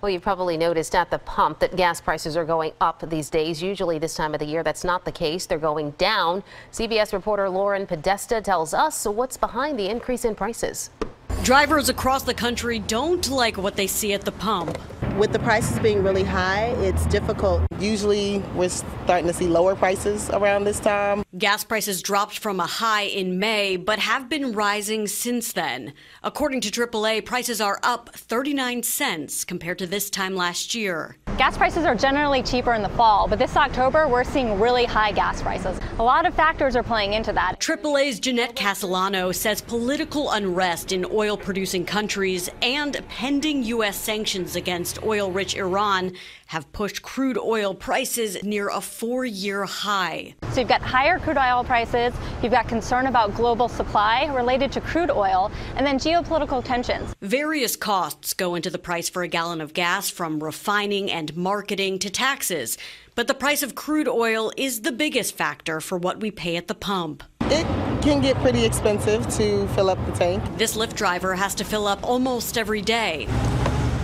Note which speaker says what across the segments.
Speaker 1: Well, you've probably noticed at the pump that gas prices are going up these days. Usually this time of the year, that's not the case. They're going down. CBS reporter Lauren Podesta tells us what's behind the increase in prices.
Speaker 2: Drivers across the country don't like what they see at the pump.
Speaker 3: With the prices being really high, it's difficult. Usually, we're starting to see lower prices around this time.
Speaker 2: Gas prices dropped from a high in May, but have been rising since then. According to AAA, prices are up 39 cents compared to this time last year.
Speaker 4: Gas prices are generally cheaper in the fall, but this October we're seeing really high gas prices. A lot of factors are playing into that.
Speaker 2: AAA's Jeanette Casselano says political unrest in oil producing countries and pending U.S. sanctions against oil rich Iran have pushed crude oil prices near a four year high.
Speaker 4: So you've got higher crude oil prices, you've got concern about global supply related to crude oil, and then geopolitical tensions.
Speaker 2: Various costs go into the price for a gallon of gas, from refining and marketing to taxes. But the price of crude oil is the biggest factor for what we pay at the pump.
Speaker 3: It can get pretty expensive to fill up the tank.
Speaker 2: This Lyft driver has to fill up almost every day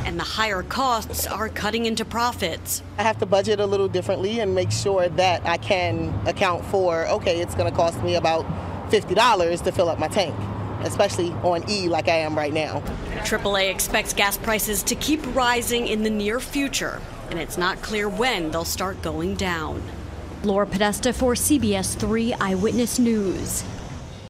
Speaker 2: and the higher costs are cutting into profits.
Speaker 3: I have to budget a little differently and make sure that I can account for okay, it's going to cost me about $50 to fill up my tank especially on E like I am right now.
Speaker 2: AAA expects gas prices to keep rising in the near future, and it's not clear when they'll start going down.
Speaker 5: Laura Podesta for CBS 3 Eyewitness News.